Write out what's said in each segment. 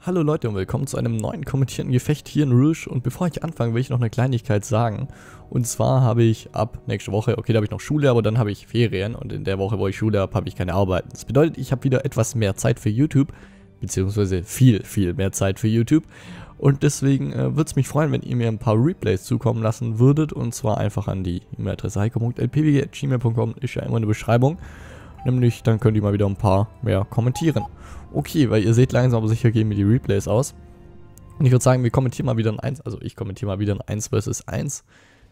Hallo Leute und willkommen zu einem neuen kommentierten Gefecht hier in Rouge. Und bevor ich anfange, will ich noch eine Kleinigkeit sagen. Und zwar habe ich ab nächste Woche, okay, da habe ich noch Schule, aber dann habe ich Ferien. Und in der Woche, wo ich Schule habe, habe ich keine Arbeit. Das bedeutet, ich habe wieder etwas mehr Zeit für YouTube, beziehungsweise viel, viel mehr Zeit für YouTube. Und deswegen äh, würde es mich freuen, wenn ihr mir ein paar Replays zukommen lassen würdet. Und zwar einfach an die E-Mail-Adresse heiko.lpwg.gmail.com, ist ja immer eine Beschreibung, nämlich dann könnt ihr mal wieder ein paar mehr kommentieren. Okay, weil ihr seht langsam aber sicher gehen mir die Replays aus. Und ich würde sagen, wir kommentieren mal wieder ein 1, also ich kommentiere mal wieder ein 1 vs 1.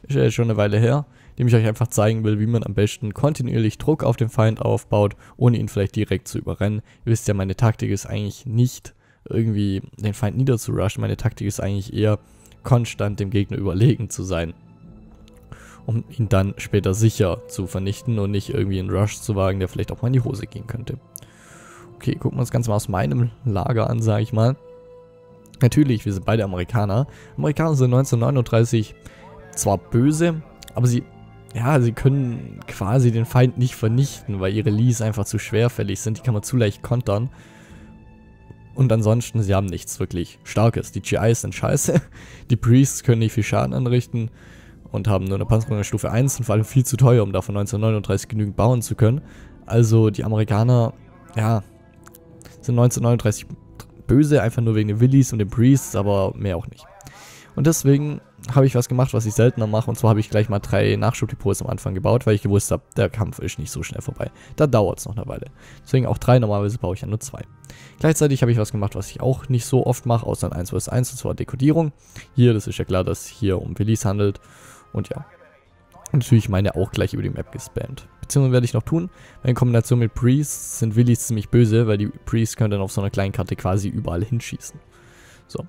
Ist ja schon eine Weile her, dem ich euch einfach zeigen will, wie man am besten kontinuierlich Druck auf den Feind aufbaut, ohne ihn vielleicht direkt zu überrennen. Ihr wisst ja, meine Taktik ist eigentlich nicht irgendwie den Feind niederzurushen. Meine Taktik ist eigentlich eher konstant dem Gegner überlegen zu sein. Um ihn dann später sicher zu vernichten und nicht irgendwie einen Rush zu wagen, der vielleicht auch mal in die Hose gehen könnte. Okay, gucken wir uns ganz mal aus meinem Lager an, sage ich mal. Natürlich, wir sind beide Amerikaner. Amerikaner sind 1939 zwar böse, aber sie, ja, sie können quasi den Feind nicht vernichten, weil ihre Lees einfach zu schwerfällig sind. Die kann man zu leicht kontern. Und ansonsten, sie haben nichts wirklich Starkes. Die GIs sind scheiße. Die Priests können nicht viel Schaden anrichten und haben nur eine Panzerung der Stufe 1 und vor allem viel zu teuer, um davon 1939 genügend bauen zu können. Also die Amerikaner, ja, sind 1939 böse, einfach nur wegen den Willis und den Priests, aber mehr auch nicht. Und deswegen habe ich was gemacht, was ich seltener mache. Und zwar habe ich gleich mal drei Nachschubdepots am Anfang gebaut, weil ich gewusst habe, der Kampf ist nicht so schnell vorbei. Da dauert es noch eine Weile. Deswegen auch drei, normalerweise baue ich ja nur zwei. Gleichzeitig habe ich was gemacht, was ich auch nicht so oft mache, außer ein 1 vs 1, und zwar Dekodierung. Hier, das ist ja klar, dass es hier um Willis handelt. Und ja. Und natürlich meine auch gleich über die Map gespammt. Beziehungsweise werde ich noch tun, weil in Kombination mit Priests sind Willis ziemlich böse, weil die Priests können dann auf so einer kleinen Karte quasi überall hinschießen. So.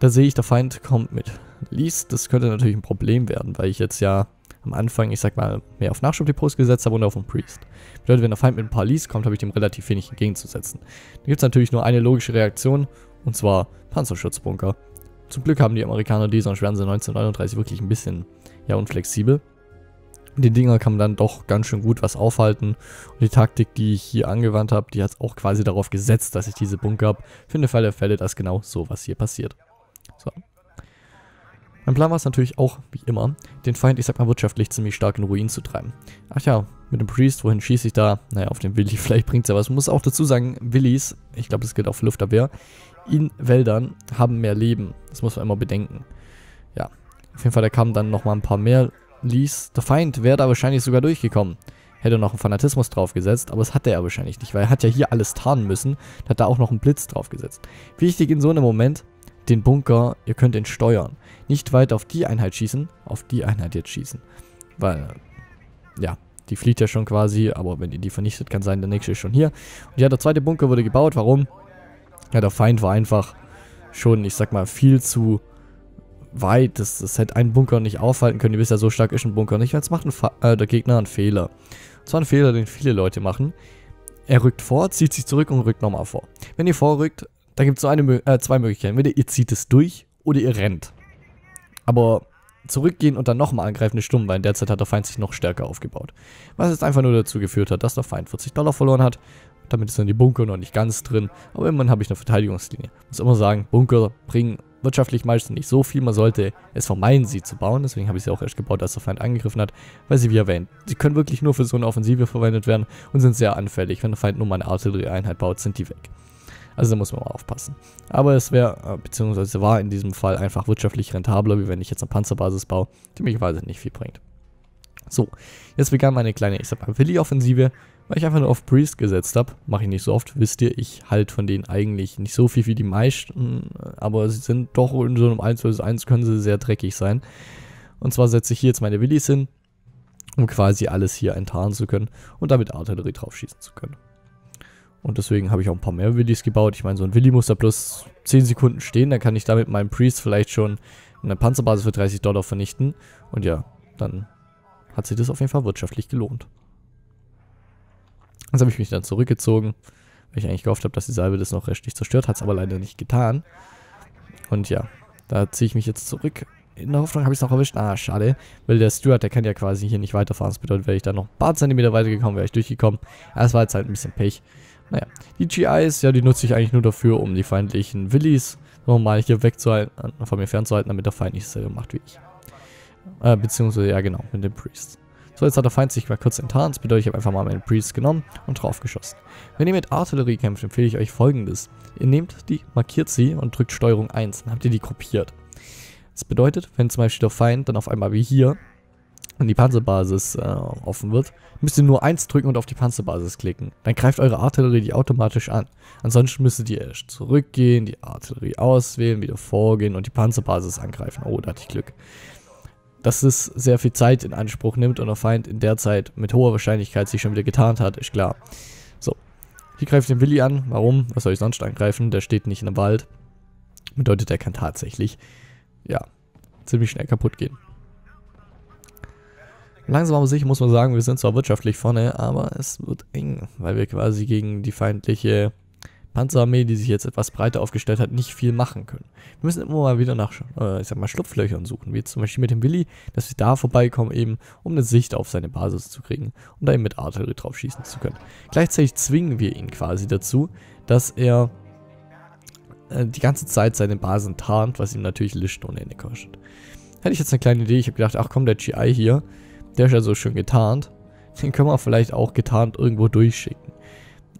Da sehe ich, der Feind kommt mit Least. Das könnte natürlich ein Problem werden, weil ich jetzt ja am Anfang, ich sag mal, mehr auf Nachschubdepots gesetzt habe und auf den Priest. Bedeutet, wenn der Feind mit ein paar Least kommt, habe ich dem relativ wenig entgegenzusetzen. Da gibt es natürlich nur eine logische Reaktion, und zwar Panzerschutzbunker. Zum Glück haben die Amerikaner die, sonst wären sie 1939 wirklich ein bisschen, ja, unflexibel. Die Dinger kann man dann doch ganz schön gut was aufhalten. Und die Taktik, die ich hier angewandt habe, die hat auch quasi darauf gesetzt, dass ich diese Bunker habe. Für den Fall der Fälle, dass genau so was hier passiert. So. Mein Plan war es natürlich auch, wie immer, den Feind, ich sag mal, wirtschaftlich ziemlich stark in Ruin zu treiben. Ach ja, mit dem Priest, wohin schieße ich da? Naja, auf den Willi, vielleicht bringt es ja was. Ich muss auch dazu sagen, Willis, ich glaube, das gilt auch für Luftabwehr, in Wäldern haben mehr Leben. Das muss man immer bedenken. Ja, auf jeden Fall, da kamen dann nochmal ein paar mehr ließ. Der Feind wäre da wahrscheinlich sogar durchgekommen. Hätte noch einen Fanatismus draufgesetzt, aber das hat er ja wahrscheinlich nicht, weil er hat ja hier alles tarnen müssen. Da hat da auch noch einen Blitz draufgesetzt. Wichtig in so einem Moment, den Bunker, ihr könnt ihn steuern. Nicht weit auf die Einheit schießen, auf die Einheit jetzt schießen. Weil, ja, die flieht ja schon quasi, aber wenn ihr die vernichtet, kann sein, der nächste ist schon hier. Und ja, der zweite Bunker wurde gebaut, warum? Ja, der Feind war einfach schon, ich sag mal, viel zu weit. Das, das hätte ein Bunker nicht aufhalten können. Ihr wisst ja, so stark ist ein Bunker nicht. Jetzt macht äh, der Gegner einen Fehler. Und zwar ein Fehler, den viele Leute machen. Er rückt vor, zieht sich zurück und rückt nochmal vor. Wenn ihr vorrückt, dann gibt es so äh, zwei Möglichkeiten. Entweder ihr zieht es durch oder ihr rennt. Aber zurückgehen und dann nochmal angreifen ist stumm, weil in der Zeit hat der Feind sich noch stärker aufgebaut. Was jetzt einfach nur dazu geführt hat, dass der Feind 40 Dollar verloren hat. Damit ist dann die Bunker noch nicht ganz drin. Aber immerhin habe ich eine Verteidigungslinie. Muss immer sagen, Bunker bringen wirtschaftlich meistens nicht so viel. Man sollte es vermeiden, sie zu bauen. Deswegen habe ich sie auch erst gebaut, als der Feind angegriffen hat. Weil sie, wie erwähnt, sie können wirklich nur für so eine Offensive verwendet werden und sind sehr anfällig. Wenn der Feind nur mal eine Artillerieeinheit baut, sind die weg. Also da muss man mal aufpassen. Aber es wäre, äh, beziehungsweise war in diesem Fall einfach wirtschaftlich rentabler, wie wenn ich jetzt eine Panzerbasis baue, die mich weise nicht viel bringt. So, jetzt begann meine kleine, ich sag mal, Willi-Offensive, weil ich einfach nur auf Priest gesetzt habe. Mache ich nicht so oft, wisst ihr, ich halte von denen eigentlich nicht so viel wie die meisten, aber sie sind doch in so einem 1 vs 1 können sie sehr dreckig sein. Und zwar setze ich hier jetzt meine Willis hin, um quasi alles hier enttarnen zu können und damit Artillerie drauf schießen zu können. Und deswegen habe ich auch ein paar mehr Willis gebaut. Ich meine, so ein Willi muss da plus 10 Sekunden stehen. Dann kann ich damit meinen Priest vielleicht schon eine Panzerbasis für 30 Dollar vernichten. Und ja, dann hat sich das auf jeden Fall wirtschaftlich gelohnt. Jetzt habe ich mich dann zurückgezogen, weil ich eigentlich gehofft habe, dass die Salbe das noch restlich zerstört. Hat es aber leider nicht getan. Und ja, da ziehe ich mich jetzt zurück. In der Hoffnung habe ich es noch erwischt. Ah, schade. Weil der Stuart, der kann ja quasi hier nicht weiterfahren. Das bedeutet, wäre ich da noch ein paar Zentimeter weiter gekommen, wäre ich durchgekommen. Das war jetzt halt ein bisschen Pech. Naja, die GIs, ja, die nutze ich eigentlich nur dafür, um die feindlichen Willis nochmal hier wegzuhalten, von mir fernzuhalten, damit der Feind nicht dasselbe macht wie ich. Äh, beziehungsweise, ja genau, mit dem Priest. So, jetzt hat der Feind sich mal kurz enttarnt. Das bedeutet, ich habe einfach mal meinen Priest genommen und drauf geschossen. Wenn ihr mit Artillerie kämpft, empfehle ich euch folgendes. Ihr nehmt die, markiert sie und drückt Steuerung 1. Dann habt ihr die gruppiert. Das bedeutet, wenn zum Beispiel der Feind dann auf einmal wie hier an die Panzerbasis äh, offen wird, müsst ihr nur 1 drücken und auf die Panzerbasis klicken. Dann greift eure Artillerie die automatisch an. Ansonsten müsstet ihr erst zurückgehen, die Artillerie auswählen, wieder vorgehen und die Panzerbasis angreifen. Oh, da hatte ich Glück dass es sehr viel Zeit in Anspruch nimmt und der Feind in der Zeit mit hoher Wahrscheinlichkeit sich schon wieder getarnt hat, ist klar. So, hier greift den Willi an. Warum? Was soll ich sonst angreifen? Der steht nicht in einem Wald. Bedeutet, der kann tatsächlich, ja, ziemlich schnell kaputt gehen. Langsam aber sicher muss man sagen, wir sind zwar wirtschaftlich vorne, aber es wird eng, weil wir quasi gegen die feindliche Panzerarmee, die sich jetzt etwas breiter aufgestellt hat, nicht viel machen können. Wir müssen immer mal wieder nach, äh, ich sag mal, Schlupflöchern suchen, wie zum Beispiel mit dem Willi, dass wir da vorbeikommen eben, um eine Sicht auf seine Basis zu kriegen und da eben mit Artillerie drauf schießen zu können. Gleichzeitig zwingen wir ihn quasi dazu, dass er äh, die ganze Zeit seine Basen tarnt, was ihm natürlich Licht ohne Ende kostet. Hätte ich jetzt eine kleine Idee, ich habe gedacht, ach komm, der GI hier, der ist ja so schön getarnt, den können wir vielleicht auch getarnt irgendwo durchschicken.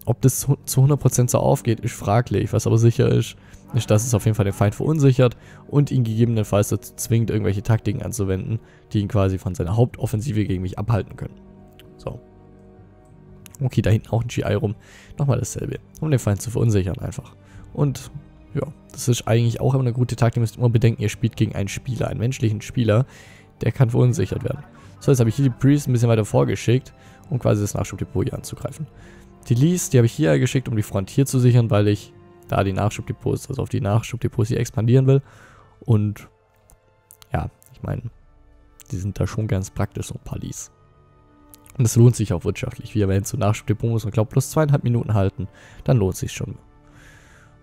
Ob das zu 100% so aufgeht, ist fraglich. Was aber sicher ist, ist, dass es auf jeden Fall den Feind verunsichert und ihn gegebenenfalls dazu zwingt, irgendwelche Taktiken anzuwenden, die ihn quasi von seiner Hauptoffensive gegen mich abhalten können. So. Okay, da hinten auch ein GI rum. Nochmal dasselbe. Um den Feind zu verunsichern einfach. Und ja, das ist eigentlich auch immer eine gute Taktik. Ihr müsst immer bedenken, ihr spielt gegen einen Spieler, einen menschlichen Spieler. Der kann verunsichert werden. So, jetzt habe ich hier die Priest ein bisschen weiter vorgeschickt, um quasi das Nachschubdepot hier anzugreifen. Die Lease, die habe ich hier geschickt, um die Front hier zu sichern, weil ich da die Nachschubdepots, also auf die Nachschubdepots hier expandieren will. Und ja, ich meine, die sind da schon ganz praktisch, so ein paar Lease. Und es lohnt sich auch wirtschaftlich. Wie erwähnt, so Nachschubdepot muss man, glaube plus zweieinhalb Minuten halten. Dann lohnt sich schon.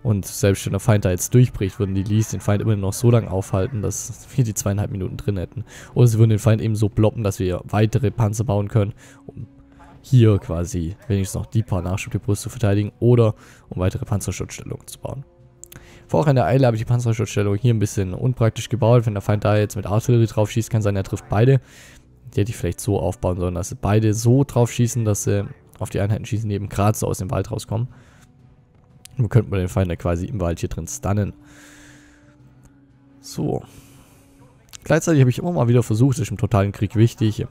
Und selbst wenn der Feind da jetzt durchbricht, würden die Lease den Feind immer noch so lange aufhalten, dass wir die zweieinhalb Minuten drin hätten. Oder sie würden den Feind eben so bloppen, dass wir weitere Panzer bauen können, um hier quasi wenigstens noch die paar Nachschubdepots zu verteidigen oder um weitere Panzerschutzstellungen zu bauen. Vor auch in der Eile habe ich die Panzerschutzstellung hier ein bisschen unpraktisch gebaut. Wenn der Feind da jetzt mit Artillerie drauf schießt, kann sein, er trifft beide. Die hätte ich vielleicht so aufbauen sollen, dass sie beide so drauf schießen, dass sie auf die Einheiten schießen, die eben gerade so aus dem Wald rauskommen. Und könnte man den Feind da quasi im Wald hier drin stunnen. So. Gleichzeitig habe ich immer mal wieder versucht, das ist im totalen Krieg wichtig,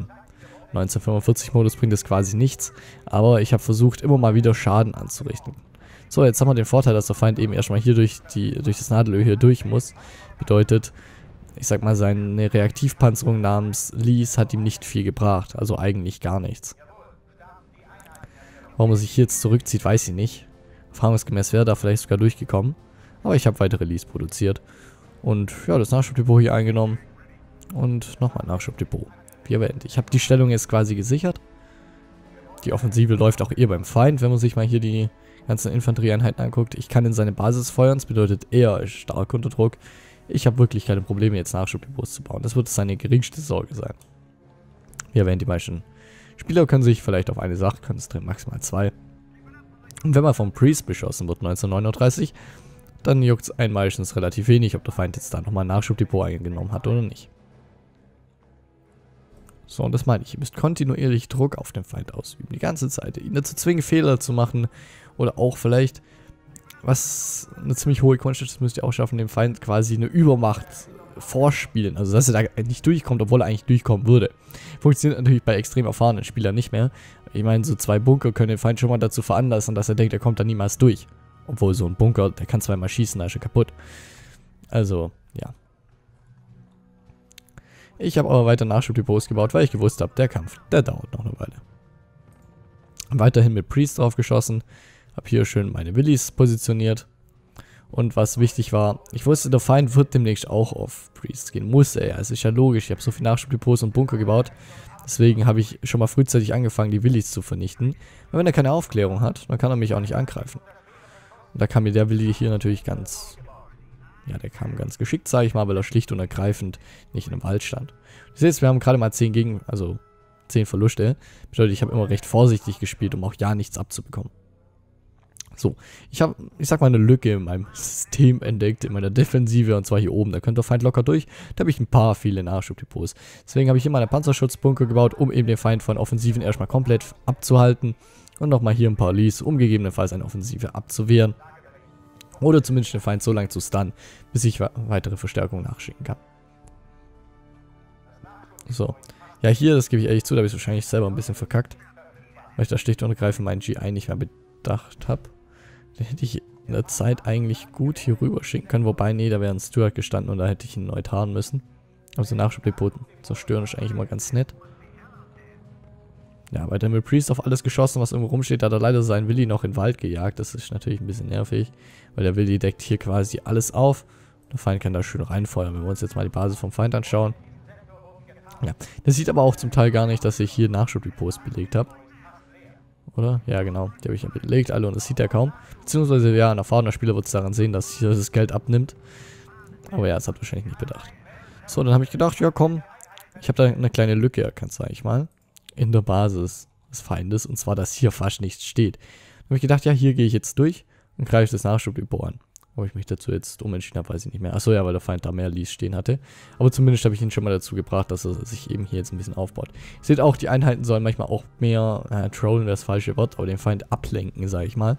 1945-Modus bringt es quasi nichts, aber ich habe versucht, immer mal wieder Schaden anzurichten. So, jetzt haben wir den Vorteil, dass der Feind eben erstmal hier durch, die, durch das Nadelöhr hier durch muss. Bedeutet, ich sag mal, seine Reaktivpanzerung namens Lees hat ihm nicht viel gebracht, also eigentlich gar nichts. Warum er sich hier jetzt zurückzieht, weiß ich nicht. Erfahrungsgemäß wäre da vielleicht sogar durchgekommen. Aber ich habe weitere Lees produziert. Und ja, das Nachschubdepot hier eingenommen. Und nochmal Nachschubdepot wie erwähnt. Ich habe die Stellung jetzt quasi gesichert. Die Offensive läuft auch eher beim Feind, wenn man sich mal hier die ganzen Infanterieeinheiten anguckt. Ich kann in seine Basis feuern, das bedeutet, er ist stark unter Druck. Ich habe wirklich keine Probleme, jetzt Nachschubdepots zu bauen. Das wird seine geringste Sorge sein. Wie erwähnt, die meisten Spieler können sich vielleicht auf eine Sache konzentrieren, maximal zwei. Und wenn man vom Priest beschossen wird 1939, dann juckt es einen meistens relativ wenig, ob der Feind jetzt da nochmal ein Nachschubdepot eingenommen hat oder nicht. So, und das meine ich. Ihr müsst kontinuierlich Druck auf den Feind ausüben. Die ganze Zeit. Ihn dazu zwingen, Fehler zu machen. Oder auch vielleicht, was eine ziemlich hohe Kunst ist, müsst ihr auch schaffen, dem Feind quasi eine Übermacht vorspielen. Also, dass er da nicht durchkommt, obwohl er eigentlich durchkommen würde. Funktioniert natürlich bei extrem erfahrenen Spielern nicht mehr. Ich meine, so zwei Bunker können den Feind schon mal dazu veranlassen, dass er denkt, er kommt da niemals durch. Obwohl so ein Bunker, der kann zweimal schießen, da ist er kaputt. Also, ja. Ich habe aber weiter Nachschubdepots gebaut, weil ich gewusst habe, der Kampf, der dauert noch eine Weile. Weiterhin mit Priest drauf geschossen. Habe hier schön meine Willis positioniert. Und was wichtig war, ich wusste, der Feind wird demnächst auch auf Priest gehen. Muss er ja, es ist ja logisch. Ich habe so viel Nachschubdepots und Bunker gebaut. Deswegen habe ich schon mal frühzeitig angefangen, die Willis zu vernichten. Weil wenn er keine Aufklärung hat, dann kann er mich auch nicht angreifen. Und da kam mir der Willi hier natürlich ganz ja, der kam ganz geschickt, sage ich mal, weil er schlicht und ergreifend nicht in einem Wald stand. Du siehst, wir haben gerade mal 10 gegen, also 10 Verluste. Bedeutet, ich habe immer recht vorsichtig gespielt, um auch ja nichts abzubekommen. So, ich habe, ich sag mal, eine Lücke in meinem System entdeckt, in meiner Defensive, und zwar hier oben. Da könnte der Feind locker durch. Da habe ich ein paar viele Nachschubdepots. Deswegen habe ich hier meine Panzerschutzbunker gebaut, um eben den Feind von Offensiven erstmal komplett abzuhalten. Und nochmal hier ein paar Lees, um gegebenenfalls eine Offensive abzuwehren. Oder zumindest den Feind so lange zu stunnen, bis ich weitere Verstärkungen nachschicken kann. So. Ja, hier, das gebe ich ehrlich zu, da habe ich wahrscheinlich selber ein bisschen verkackt. Weil ich da schlicht und ergreifend meinen GI nicht mehr bedacht habe. Den hätte ich in der Zeit eigentlich gut hier rüber schicken können. Wobei, nee, da wäre ein Stuart gestanden und da hätte ich ihn neu tarnen müssen. Also Nachschubdepoten zerstören ist eigentlich immer ganz nett. Ja, weiter mit Priest auf alles geschossen, was irgendwo rumsteht. Hat er leider seinen Willi noch in den Wald gejagt. Das ist natürlich ein bisschen nervig. Weil der Willi deckt hier quasi alles auf. Der Feind kann da schön reinfeuern. Wenn wir uns jetzt mal die Basis vom Feind anschauen. Ja, das sieht aber auch zum Teil gar nicht, dass ich hier Nachschubdepots belegt habe. Oder? Ja, genau. Die habe ich ja belegt, alle, und das sieht er kaum. Beziehungsweise, ja, ein erfahrener Spieler wird es daran sehen, dass hier das Geld abnimmt. Aber ja, das hat wahrscheinlich nicht bedacht. So, dann habe ich gedacht, ja komm, ich habe da eine kleine Lücke erkannt, sage ich mal, in der Basis des Feindes. Und zwar, dass hier fast nichts steht. Dann habe ich gedacht, ja, hier gehe ich jetzt durch und greife das Nachschubdepot an. Ob ich mich dazu jetzt umentschieden habe, weiß ich nicht mehr. Achso, ja, weil der Feind da mehr Lease stehen hatte. Aber zumindest habe ich ihn schon mal dazu gebracht, dass er sich eben hier jetzt ein bisschen aufbaut. Ihr seht auch, die Einheiten sollen manchmal auch mehr, äh, trollen das falsche Wort, aber den Feind ablenken, sage ich mal.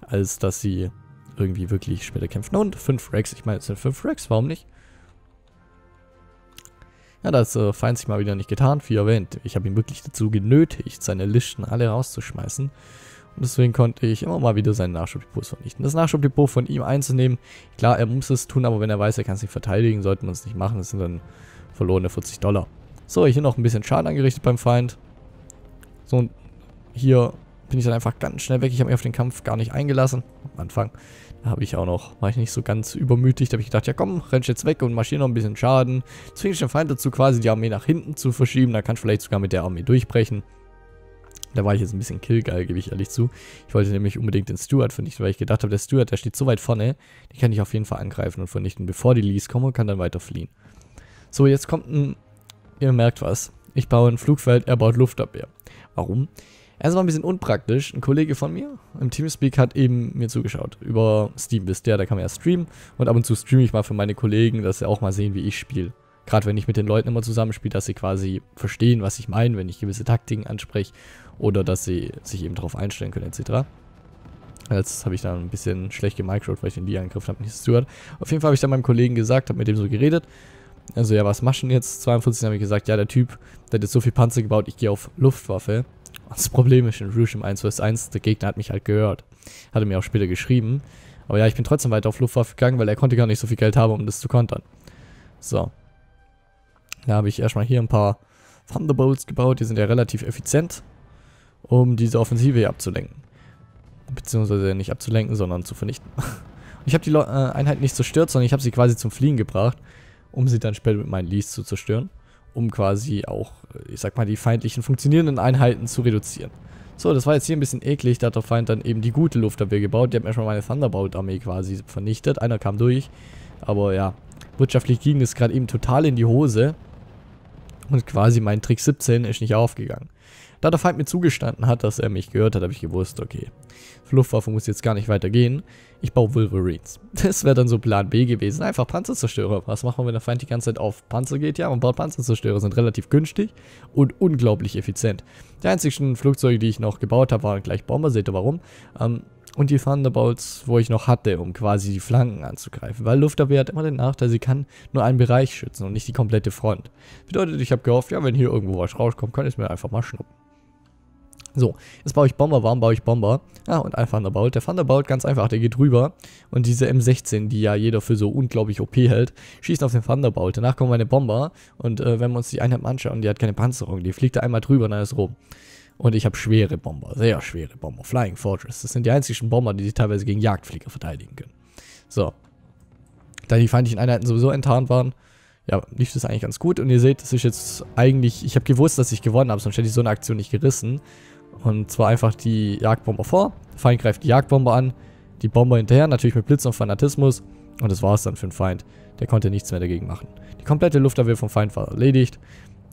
Als dass sie irgendwie wirklich später kämpfen. Und 5 Rex, ich meine, es sind 5 Rex, warum nicht? Ja, ist äh, Feind sich mal wieder nicht getan, wie erwähnt. Ich habe ihn wirklich dazu genötigt, seine Listen alle rauszuschmeißen. Und deswegen konnte ich immer mal wieder seine Nachschubdepots vernichten. Das Nachschubdepot von ihm einzunehmen, klar, er muss es tun, aber wenn er weiß, er kann es nicht verteidigen, sollten wir es nicht machen. Das sind dann verlorene 40 Dollar. So, hier noch ein bisschen Schaden angerichtet beim Feind. So, und hier bin ich dann einfach ganz schnell weg. Ich habe mich auf den Kampf gar nicht eingelassen. Am Anfang. Habe ich auch noch, war ich nicht so ganz übermütig. Da habe ich gedacht, ja komm, rennst jetzt weg und marschiere noch ein bisschen Schaden. Zwinge ich den Feind dazu, quasi die Armee nach hinten zu verschieben. Da kann ich vielleicht sogar mit der Armee durchbrechen. Da war ich jetzt ein bisschen killgeil, gebe ich ehrlich zu. Ich wollte nämlich unbedingt den Stuart vernichten, weil ich gedacht habe, der Stuart, der steht so weit vorne, den kann ich auf jeden Fall angreifen und vernichten, bevor die Lees kommen und kann dann weiter fliehen. So, jetzt kommt ein... Ihr merkt was. Ich baue ein Flugfeld, er baut Luftabwehr. Warum? Es war ein bisschen unpraktisch. Ein Kollege von mir im Teamspeak hat eben mir zugeschaut. Über Steam wisst ihr, da kann man ja streamen. Und ab und zu streame ich mal für meine Kollegen, dass sie auch mal sehen, wie ich spiele. Gerade wenn ich mit den Leuten immer zusammenspiele, dass sie quasi verstehen, was ich meine, wenn ich gewisse Taktiken anspreche oder dass sie sich eben darauf einstellen können etc. Jetzt habe ich dann ein bisschen schlecht gemicrot, weil ich den Lee angegriffen habe, nicht Stuart. Auf jeden Fall habe ich dann meinem Kollegen gesagt, habe mit dem so geredet. Also ja, was machst du denn jetzt? 42 habe ich gesagt, ja, der Typ, der hat jetzt so viel Panzer gebaut, ich gehe auf Luftwaffe. Das Problem ist in Rouge im 1 vs 1, der Gegner hat mich halt gehört. Hat er mir auch später geschrieben. Aber ja, ich bin trotzdem weiter auf Luftwaffe gegangen, weil er konnte gar nicht so viel Geld haben, um das zu kontern. So. Da habe ich erstmal hier ein paar Thunderbolts gebaut, die sind ja relativ effizient um diese Offensive hier abzulenken. Beziehungsweise nicht abzulenken, sondern zu vernichten. ich habe die Le äh, Einheit nicht zerstört, sondern ich habe sie quasi zum Fliegen gebracht, um sie dann später mit meinen Leads zu zerstören. Um quasi auch, ich sag mal, die feindlichen funktionierenden Einheiten zu reduzieren. So, das war jetzt hier ein bisschen eklig, da hat der Feind dann eben die gute Luftabwehr gebaut. Die haben erstmal meine Thunderbolt-Armee quasi vernichtet. Einer kam durch, aber ja, wirtschaftlich ging es gerade eben total in die Hose. Und quasi mein Trick 17 ist nicht aufgegangen. Da der Feind mir zugestanden hat, dass er mich gehört hat, habe ich gewusst, okay, Luftwaffe muss jetzt gar nicht weitergehen. Ich baue Wolverines. Das wäre dann so Plan B gewesen. Einfach Panzerzerstörer. Was machen wir, wenn der Feind die ganze Zeit auf Panzer geht? Ja, man baut Panzerzerstörer, sind relativ günstig und unglaublich effizient. Die einzigen Flugzeuge, die ich noch gebaut habe, waren gleich Bomber. Seht ihr warum? Ähm, und die Thunderbolts, wo ich noch hatte, um quasi die Flanken anzugreifen. Weil Luftabwehr hat immer den Nachteil, sie kann nur einen Bereich schützen und nicht die komplette Front. Bedeutet, ich habe gehofft, ja, wenn hier irgendwo was rauskommt, kann ich es mir einfach mal schnuppen. So, jetzt baue ich Bomber, warum baue ich Bomber? Ah, und ein Thunderbolt. Der Thunderbolt, ganz einfach, der geht rüber und diese M16, die ja jeder für so unglaublich OP hält, schießt auf den Thunderbolt. Danach kommen meine Bomber und äh, wenn wir uns die Einheit anschauen, die hat keine Panzerung, die fliegt da einmal drüber und dann ist rum. Und ich habe schwere Bomber, sehr schwere Bomber, Flying Fortress. Das sind die einzigen Bomber, die sich teilweise gegen Jagdflieger verteidigen können. So. Da die feindlichen Einheiten sowieso enttarnt waren, ja, lief das eigentlich ganz gut. Und ihr seht, das ist jetzt eigentlich, ich habe gewusst, dass ich gewonnen habe, sonst hätte ich so eine Aktion nicht gerissen. Und zwar einfach die Jagdbomber vor, Feind greift die Jagdbomber an, die Bomber hinterher, natürlich mit Blitz und Fanatismus. Und das war es dann für den Feind. Der konnte nichts mehr dagegen machen. Die komplette Luftabwehr vom Feind war erledigt.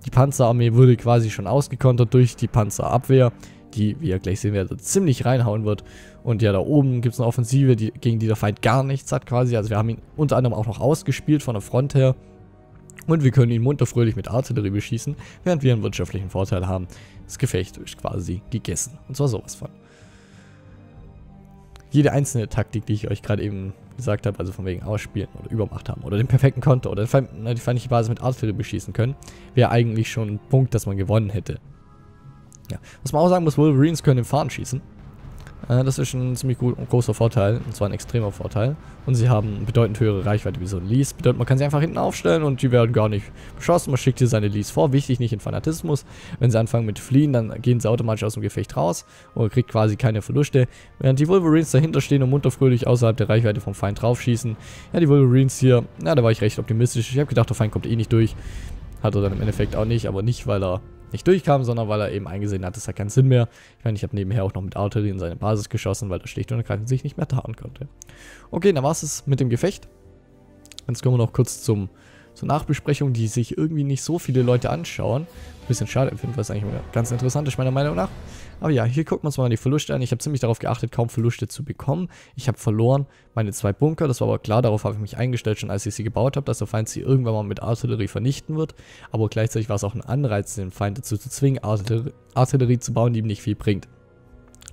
Die Panzerarmee wurde quasi schon ausgekontert durch die Panzerabwehr. die, wie ihr gleich sehen werdet, ziemlich reinhauen wird. Und ja, da oben gibt es eine Offensive, die, gegen die der Feind gar nichts hat quasi. Also wir haben ihn unter anderem auch noch ausgespielt von der Front her. Und wir können ihn munterfröhlich mit Artillerie beschießen, während wir einen wirtschaftlichen Vorteil haben. Das Gefecht ist quasi gegessen. Und zwar sowas von. Jede einzelne Taktik, die ich euch gerade eben gesagt habe, also von wegen Ausspielen oder Übermacht haben oder den perfekten Konter oder die feindliche Basis mit Artillerie beschießen können, wäre eigentlich schon ein Punkt, dass man gewonnen hätte. Ja. Was man auch sagen muss, Wolverines können im Fahren schießen. Äh, das ist ein ziemlich großer Vorteil, und zwar ein extremer Vorteil. Und sie haben bedeutend höhere Reichweite wie so ein Lease. Bedeutet, man kann sie einfach hinten aufstellen und die werden gar nicht beschossen. Man schickt hier seine Lease vor. Wichtig, nicht in Fanatismus. Wenn sie anfangen mit Fliehen, dann gehen sie automatisch aus dem Gefecht raus und kriegt quasi keine Verluste. Während die Wolverines dahinter stehen und munterfröhlich außerhalb der Reichweite vom Feind draufschießen. Ja, die Wolverines hier, ja, da war ich recht optimistisch. Ich habe gedacht, der Feind kommt eh nicht durch. Hat er dann im Endeffekt auch nicht, aber nicht, weil er nicht durchkam, sondern weil er eben eingesehen hat, das hat keinen Sinn mehr. Ich meine, ich habe nebenher auch noch mit Artillerie in seine Basis geschossen, weil er schlicht und ergreifend sich nicht mehr tarnen konnte. Okay, dann war es mit dem Gefecht. Jetzt kommen wir noch kurz zum, zur Nachbesprechung, die sich irgendwie nicht so viele Leute anschauen. Ein bisschen schade empfinden, was eigentlich ganz interessant ist, meiner Meinung nach. Aber ja, hier gucken wir uns mal die Verluste an. Ich habe ziemlich darauf geachtet, kaum Verluste zu bekommen. Ich habe verloren meine zwei Bunker. Das war aber klar, darauf habe ich mich eingestellt, schon als ich sie gebaut habe, dass der Feind sie irgendwann mal mit Artillerie vernichten wird. Aber gleichzeitig war es auch ein Anreiz, den Feind dazu zu zwingen, Artillerie, Artillerie zu bauen, die ihm nicht viel bringt.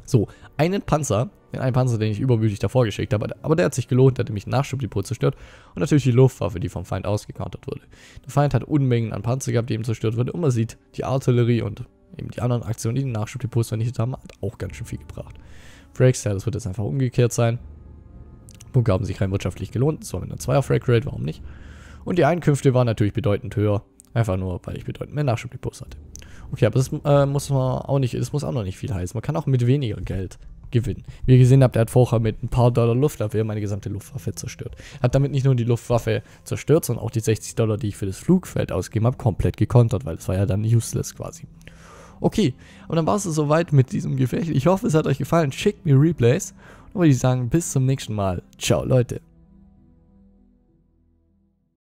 So, einen Panzer, einen Panzer, den ich übermütig davor geschickt habe, aber der hat sich gelohnt, der hat nämlich ein Nachschubdepot zerstört und natürlich die Luftwaffe, die vom Feind ausgecountert wurde. Der Feind hat Unmengen an Panzer gehabt, die ihm zerstört wurden und man sieht, die Artillerie und eben die anderen Aktionen, die den Nachschubdepots vernichtet haben, hat auch ganz schön viel gebracht. Frakes, ja, das wird jetzt einfach umgekehrt sein. Bunker haben sich rein wirtschaftlich gelohnt, zwar mit einer 2er Frag Rate, warum nicht? Und die Einkünfte waren natürlich bedeutend höher, einfach nur, weil ich bedeutend mehr Nachschubdepots hatte. Okay, aber das äh, muss man auch nicht, das muss auch noch nicht viel heißen. Man kann auch mit weniger Geld gewinnen. Wie ihr gesehen habt, er hat vorher mit ein paar Dollar Luftwaffe meine gesamte Luftwaffe zerstört. Hat damit nicht nur die Luftwaffe zerstört, sondern auch die 60 Dollar, die ich für das Flugfeld ausgegeben habe, komplett gekontert, weil das war ja dann useless quasi. Okay, und dann war es soweit mit diesem Gefecht. Ich hoffe, es hat euch gefallen. Schickt mir Replays. Und würde ich sagen, bis zum nächsten Mal. Ciao, Leute.